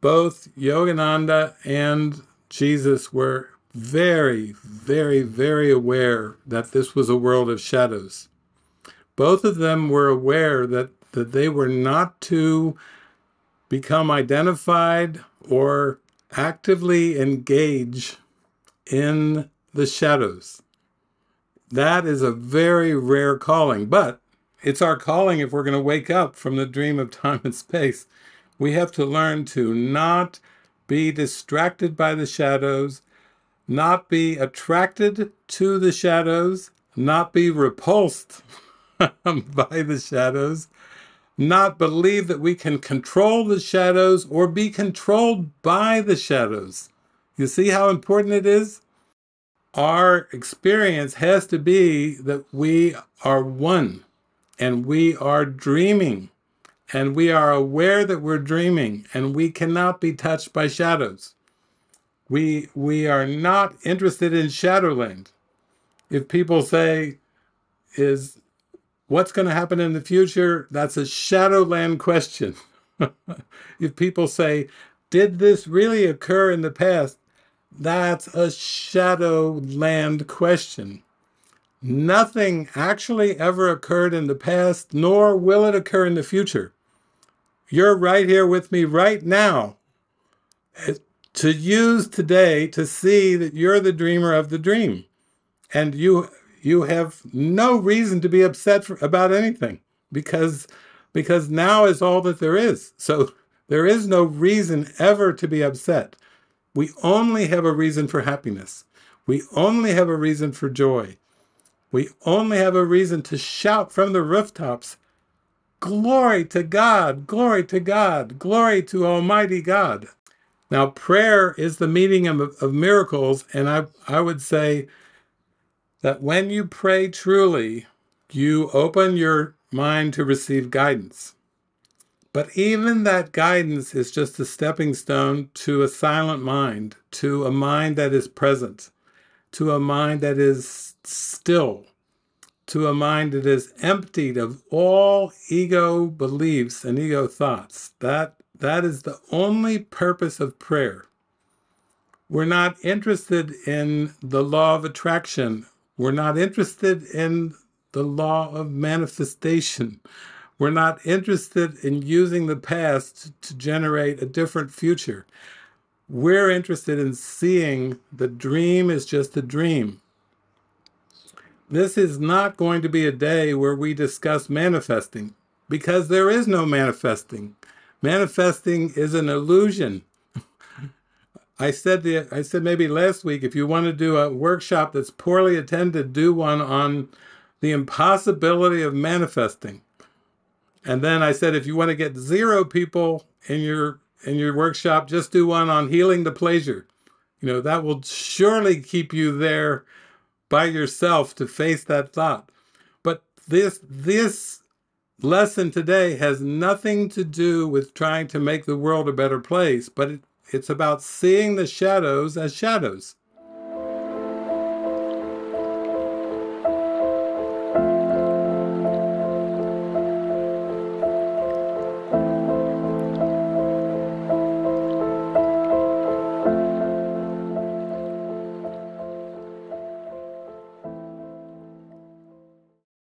both Yogananda and Jesus were very, very, very aware that this was a world of shadows. Both of them were aware that, that they were not to become identified or actively engage in the shadows. That is a very rare calling, but it's our calling if we're going to wake up from the dream of time and space. We have to learn to not be distracted by the shadows, not be attracted to the shadows, not be repulsed by the shadows, not believe that we can control the shadows or be controlled by the shadows. You see how important it is? Our experience has to be that we are one and we are dreaming and we are aware that we're dreaming and we cannot be touched by shadows. We, we are not interested in Shadowland. If people say, is what's going to happen in the future? That's a Shadowland question. if people say, did this really occur in the past? That's a Shadowland question. Nothing actually ever occurred in the past, nor will it occur in the future. You're right here with me right now to use today to see that you're the dreamer of the dream. And you you have no reason to be upset for, about anything because because now is all that there is. So there is no reason ever to be upset. We only have a reason for happiness. We only have a reason for joy. We only have a reason to shout from the rooftops, Glory to God, glory to God, glory to Almighty God. Now, prayer is the meaning of, of miracles, and I, I would say that when you pray truly, you open your mind to receive guidance. But even that guidance is just a stepping stone to a silent mind, to a mind that is present, to a mind that is still, to a mind that is emptied of all ego beliefs and ego thoughts. That that is the only purpose of prayer. We're not interested in the law of attraction. We're not interested in the law of manifestation. We're not interested in using the past to generate a different future. We're interested in seeing the dream is just a dream. This is not going to be a day where we discuss manifesting because there is no manifesting. Manifesting is an illusion. I said the, I said maybe last week if you want to do a workshop that's poorly attended, do one on the impossibility of manifesting. And then I said if you want to get zero people in your in your workshop, just do one on healing the pleasure. You know, that will surely keep you there by yourself to face that thought. But this this lesson today has nothing to do with trying to make the world a better place, but it, it's about seeing the shadows as shadows.